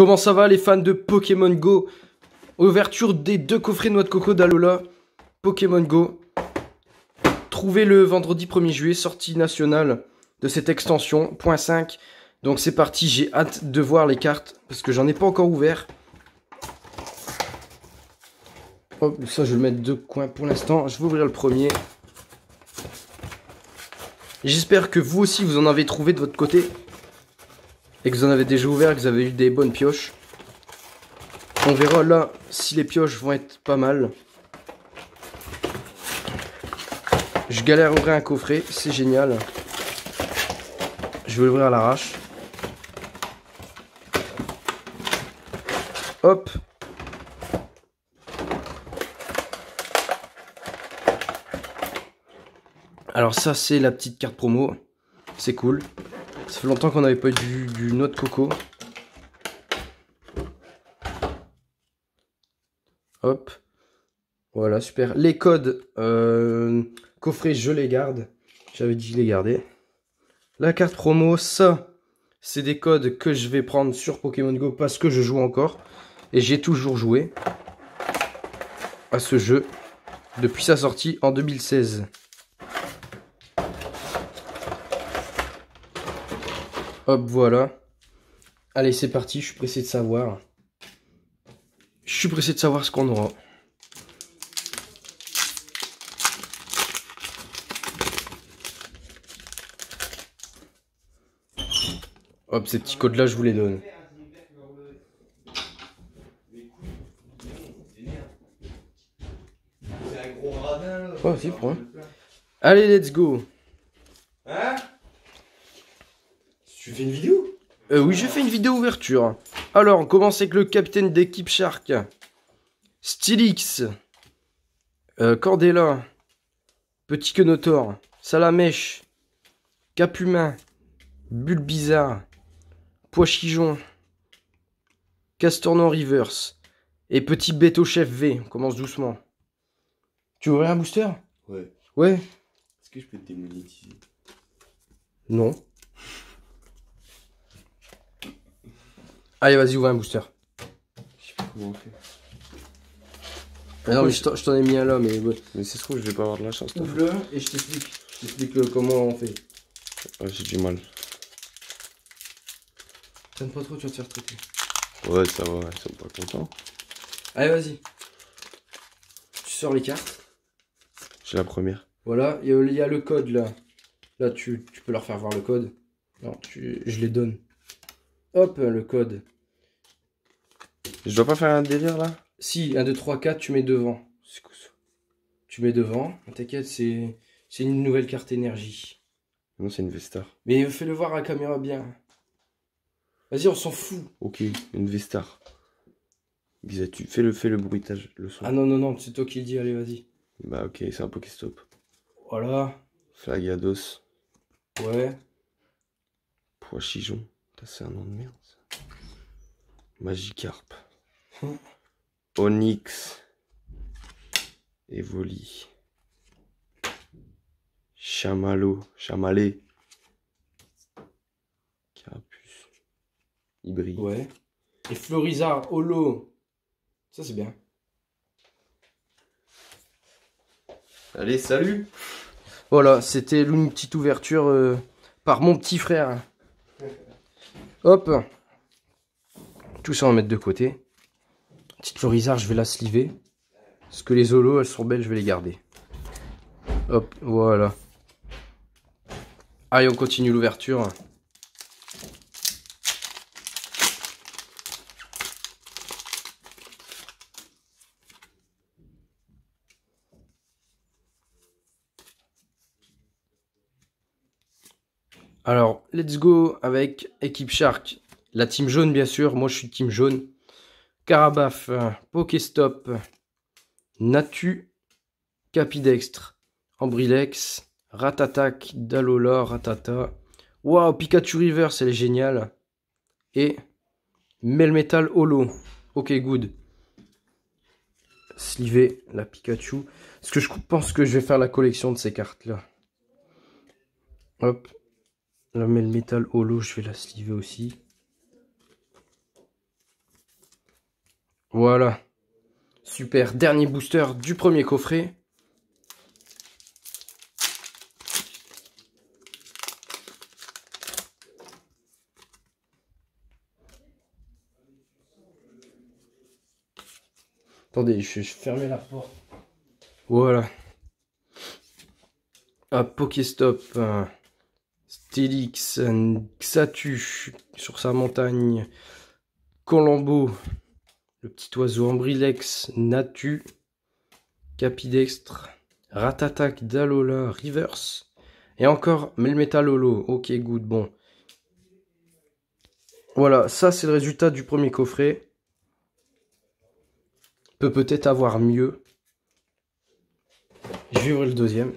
Comment ça va les fans de Pokémon Go? Ouverture des deux coffrets noix de coco d'Alola. Pokémon Go. Trouvé le vendredi 1er juillet, sortie nationale de cette extension. Point 5. Donc c'est parti, j'ai hâte de voir les cartes parce que j'en ai pas encore ouvert. Hop, ça je vais le mettre deux coins pour l'instant. Je vais ouvrir le premier. J'espère que vous aussi vous en avez trouvé de votre côté. Et que vous en avez déjà ouvert, que vous avez eu des bonnes pioches. On verra là si les pioches vont être pas mal. Je galère à ouvrir un coffret, c'est génial. Je vais l'ouvrir à l'arrache. Hop. Alors ça c'est la petite carte promo. C'est cool. Ça fait longtemps qu'on n'avait pas eu du, noix de coco. Hop. Voilà, super. Les codes euh, coffret, je les garde. J'avais dit les garder. La carte promo, ça, c'est des codes que je vais prendre sur Pokémon Go parce que je joue encore. Et j'ai toujours joué à ce jeu depuis sa sortie en 2016. Hop, voilà. Allez, c'est parti, je suis pressé de savoir. Je suis pressé de savoir ce qu'on aura. Hop, ces petits codes-là, je vous les donne. Oh, si, prends. Allez, let's go. Hein Tu fais une vidéo? Euh, oui, j'ai fait une vidéo ouverture. Alors, on commence avec le capitaine d'équipe Shark. Stylix. Euh, Cordella. Petit Quenotor. Salamèche. Capumin. Bulbizarre. Poichijon. Castornon Reverse. Et petit Beto Chef V. On commence doucement. Tu veux ouvrir un booster? Ouais. Ouais. Est-ce que je peux te démonétiser? Non. Allez, vas-y, ouvre un booster. Je sais pas comment on fait. Ah non, mais je t'en- je t'en ai mis un là, mais ouais. Mais c'est trop, je vais pas avoir de la chance. toi. Ouvre-le et je t'explique. Je t'explique euh, comment on fait. Ah, J'ai du mal. T'aimes pas trop, tu vas te faire traiter. Ouais, ça va, ils sont pas contents. Allez, vas-y. Tu sors les cartes. J'ai la première. Voilà, il y, a- il y a le code là. Là, tu, tu peux leur faire voir le code. Non, tu, je les donne. Hop, le code. Je dois pas faire un délire là? Si, 1, 2, 3, 4, tu mets devant. C'est quoi ça? Tu mets devant. T'inquiète, c'est c'est une nouvelle carte énergie. Non, c'est une Vestar. Mais fais-le voir à la caméra bien. Vas-y, on s'en fout. Ok, une Vestar. Tu fais le, fais le bruitage, le son. Ah non, non, non, c'est toi qui le dis, allez, vas-y. Bah ok, c'est un Pokéstop. Voilà. Flagados. Ouais. Poichijon. Putain, C'est un nom de merde ça. Magikarp. Hmm. Onyx. Evoli. Chamallow. Chamalé. Carapuce. Hybrid. Ouais. Et Florizard, Holo. Ça, c'est bien. Allez, salut Voilà, c'était une petite ouverture euh, par mon petit frère. Hop. Tout ça, on va mettre de côté. Petite Florizard, je vais la sliver. Parce que les holos, elles sont belles, je vais les garder. Hop, voilà. Allez, on continue l'ouverture. Alors, let's go avec équipe Shark. La team jaune, bien sûr. Moi, je suis team jaune. Carabaf, Pokéstop, Natu, Capidextre, Ambrilex, Ratatac, Dalola, Ratata. Waouh, Pikachu Reverse, elle est géniale. Et Melmetal Holo. Ok, good. Sliver la Pikachu. Parce que je pense que je vais faire la collection de ces cartes-là. Hop. La Melmetal Holo, je vais la sliver aussi. Voilà. Super. Dernier booster du premier coffret. Attendez, je vais fermer la porte. Voilà. Hop, Pokéstop. Stélix, Xatu sur sa montagne. Colombo, le petit oiseau Ambrilex, Natu, Capidextre, Ratatak, Dalola, Reverse. Et encore Melmetalolo. Ok, good, bon. Voilà, ça c'est le résultat du premier coffret peut peut-être avoir mieux. Je vais ouvrir le deuxième.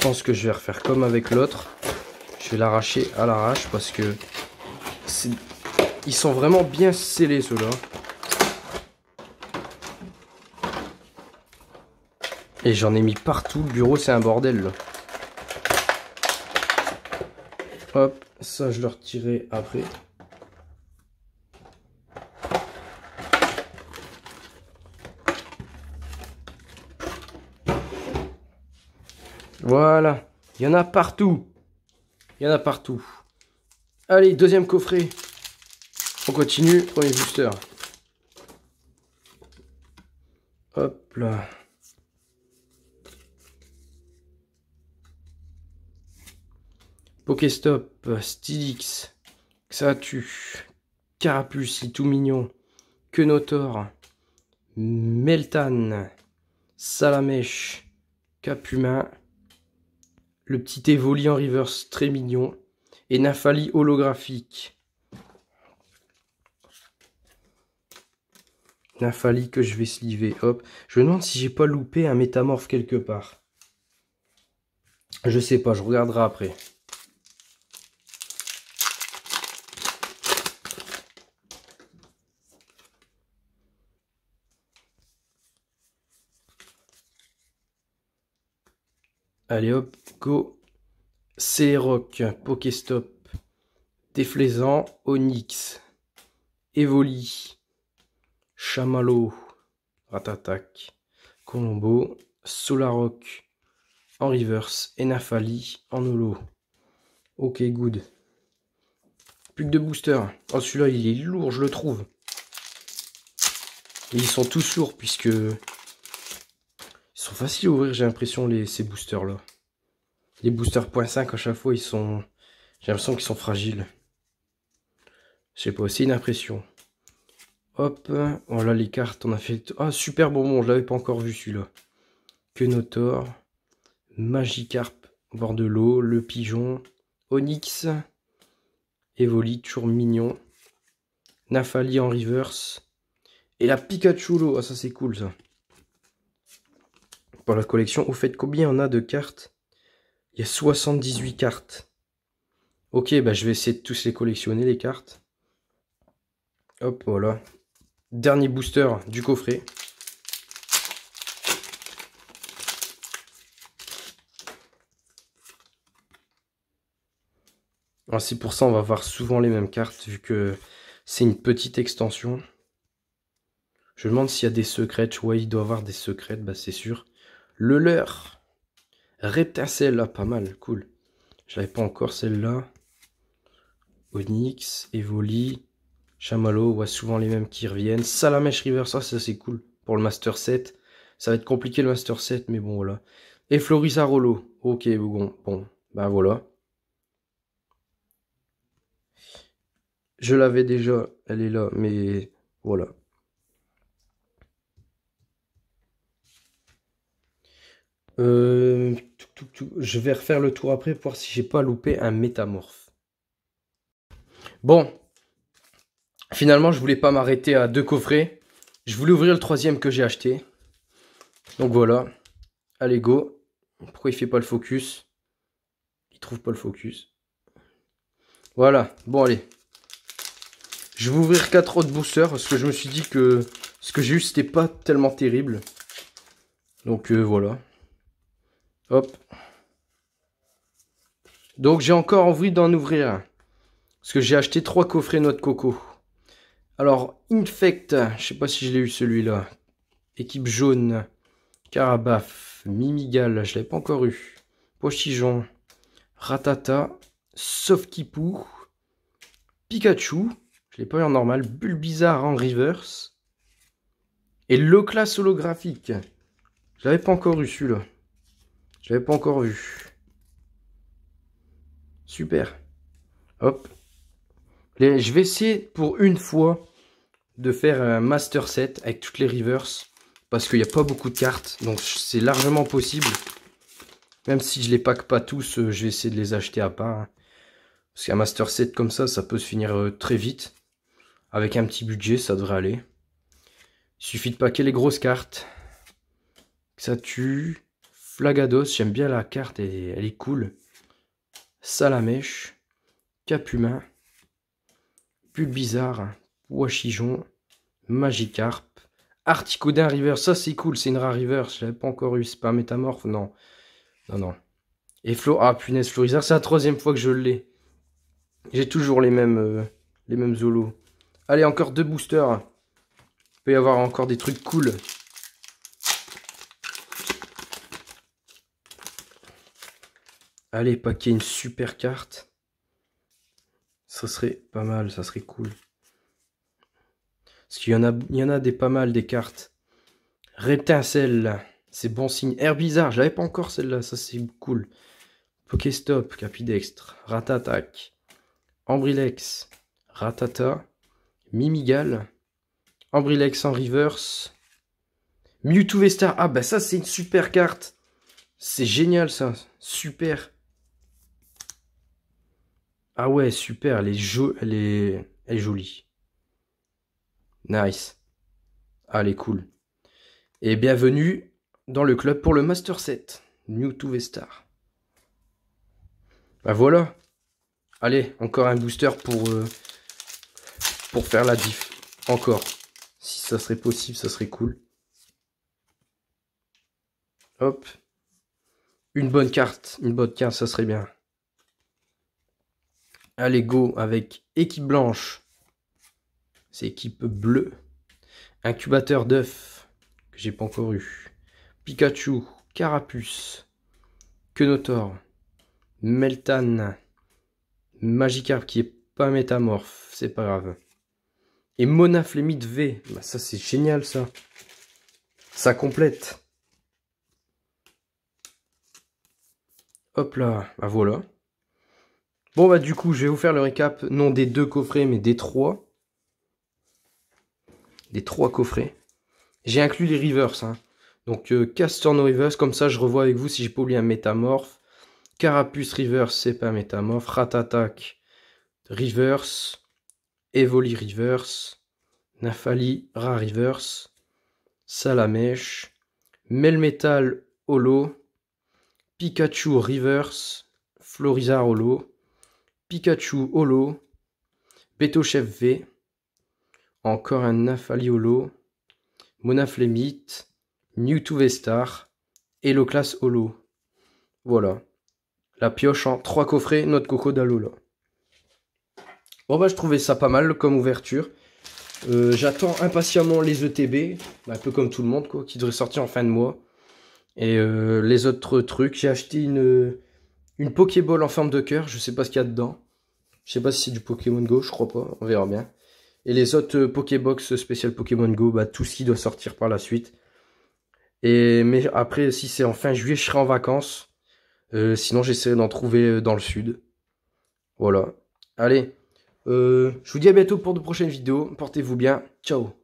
Je, pense que je vais refaire comme avec l'autre. Je vais l'arracher à l'arrache parce que ils sont vraiment bien scellés ceux-là. Et j'en ai mis partout, le bureau c'est un bordel là. Hop, ça je le retirerai après. Voilà, il y en a partout. Il y en a partout. Allez, deuxième coffret. On continue, premier booster. Hop là. Pokéstop, Stylix, Xatu, Carapuce, tout mignon, Quenotor, Meltan, Salamèche, Capuma, le petit Evoli en reverse très mignon, et Nafali holographique. Nafali que je vais sliver, hop. Je me demande si j'ai pas loupé un métamorphe quelque part. Je sais pas, je regarderai après. Allez hop, go. C-Rock, Pokéstop, Déflaisant, Onyx, Evoli, Chamallow, Ratatak, Colombo, Solarock, en reverse, Enafali, en holo. Ok, good. Plus que de booster. Oh, celui-là, il est lourd, je le trouve. ils sont tous lourds, puisque ils sont faciles à ouvrir, j'ai l'impression, ces boosters-là. Les boosters .5, à chaque fois, ils sont... J'ai l'impression qu'ils sont fragiles. Je sais pas, c'est une impression. Hop, voilà les cartes, on a fait... Ah, super bonbon, je l'avais pas encore vu celui-là. Quenotor, Magikarp, bord de l'eau, le pigeon, Onyx, Evoli, toujours mignon, Nafali en reverse, et la Pikachu, ah ça c'est cool ça la collection. Au fait, combien on a de cartes? Il y a 78 cartes. Ok, bah je vais essayer de tous les collectionner, les cartes. Hop, voilà. Dernier booster du coffret. c'est pour ça on va voir souvent les mêmes cartes vu que c'est une petite extension. Je demande s'il y a des secrets. Ouais, il doit avoir des secrets, bah c'est sûr. Le leur. Reptacelle, là, pas mal, cool. J'avais pas encore celle-là. Onyx, Evoli, Chamallow, ouais, souvent les mêmes qui reviennent. Salamèche River, ça, ça c'est cool pour le Master 7. Ça va être compliqué le Master 7, mais bon, voilà. Et Florizarolo. Ok, bon, bon, ben voilà. Je l'avais déjà, elle est là, mais voilà. Euh, je vais refaire le tour après pour voir si j'ai pas loupé un métamorphe. Bon. Finalement, je voulais pas m'arrêter à deux coffrets. Je voulais ouvrir le troisième que j'ai acheté. Donc voilà. Allez, go. Pourquoi il fait pas le focus? Il trouve pas le focus. Voilà. Bon, allez. Je vais ouvrir quatre autres boosters parce que je me suis dit que Ce que j'ai eu, c'était pas tellement terrible. Donc euh, voilà. Hop. Donc j'ai encore envie d'en ouvrir. Parce que j'ai acheté trois coffrets noix de coco. Alors, Infect, je sais pas si je l'ai eu celui-là. Équipe jaune, Carabaf, Mimigal, je l'ai pas encore eu. Pochijon, Ratata, Sofkipou, Pikachu, je l'ai pas eu en normal, Bulbizarre en reverse. Et le classe holographique. Je l'avais pas encore eu celui-là. Je l'avais pas encore vu. Super. Hop. je vais essayer pour une fois de faire un master set avec toutes les reverse. Parce qu'il n'y a pas beaucoup de cartes. Donc c'est largement possible. Même si je les pack pas tous, euh, je vais essayer de les acheter à part. Hein. Parce qu'un master set comme ça, ça peut se finir euh, très vite. Avec un petit budget, ça devrait aller. Il suffit de packer les grosses cartes. Ça tue. Flagados, j'aime bien la carte, elle, est cool. Salamèche. Capumain. Pulbizarre. Wachijon. Magikarp. Articodin River, ça c'est cool, c'est une rare River, je l'avais pas encore eu, c'est pas un métamorphe, non. Non, non. Et Flo, ah punaise, Florizard, c'est la troisième fois que je l'ai. J'ai toujours les mêmes, euh, les mêmes Zolos. Allez, encore deux boosters. Il peut y avoir encore des trucs cool. Allez, paquer une super carte. Ça serait pas mal, ça serait cool. Parce qu'il y en a, des pas mal des cartes. Rétincelle, c'est bon signe. Air bizarre, j'avais pas encore celle-là, ça c'est cool. Pokéstop, Capidextre, Ratatac, Ambrilex, Ratata, Mimigal, Ambrilex en reverse, Mewtwo Vestar. Ah bah ça c'est une super carte. C'est génial ça, super. Ah ouais, super, elle est, jolie. Nice. Allez, cool. Et bienvenue dans le club pour le Master 7. New to Vestar. Bah voilà. Allez, encore un booster pour, euh, pour faire la diff. Encore. Si ça serait possible, ça serait cool. Hop. Une bonne carte. Une bonne carte, ça serait bien. Allez, go avec équipe blanche. C'est équipe bleue. Incubateur d'œufs, que j'ai pas encore eu. Pikachu, Carapuce, Kenotor, Meltan, Magikarp qui est pas métamorphe, c'est pas grave. Et Monaflémite V, bah ça c'est génial ça. Ça complète. Hop là, bah voilà. Bon bah du coup je vais vous faire le récap, non des deux coffrets mais des trois des trois coffrets. J'ai inclus les reverse. Hein. Donc euh, Castorno reverse, comme ça je revois avec vous si j'ai pas oublié un métamorphe. Carapuce reverse, c'est pas un métamorphe. Ratatak reverse. Evoli reverse. Nafali rare reverse. Salamèche. Melmetal holo. Pikachu reverse. Florizar holo. Pikachu holo. Betochef V. Encore un Nafaliolo, Monaflemite, Mewtwo Vestar, Class Holo. Voilà. La pioche en trois coffrets, notre coco d'Alola. Bon bah je trouvais ça pas mal comme ouverture. Euh, j'attends impatiemment les ETB, un peu comme tout le monde quoi, qui devrait sortir en fin de mois. Et euh, les autres trucs, j'ai acheté une, une Pokéball en forme de cœur, je sais pas ce qu'il y a dedans. Je sais pas si c'est du Pokémon Go, je crois pas, on verra bien. Et les autres euh, Pokébox spécial Pokémon Go, bah, tout ce qui doit sortir par la suite. Et mais après, si c'est en fin juillet, je serai en vacances. Euh, sinon, j'essaierai d'en trouver euh, dans le sud. Voilà. Allez, je vous dis à bientôt pour de prochaines vidéos. Portez-vous bien. Ciao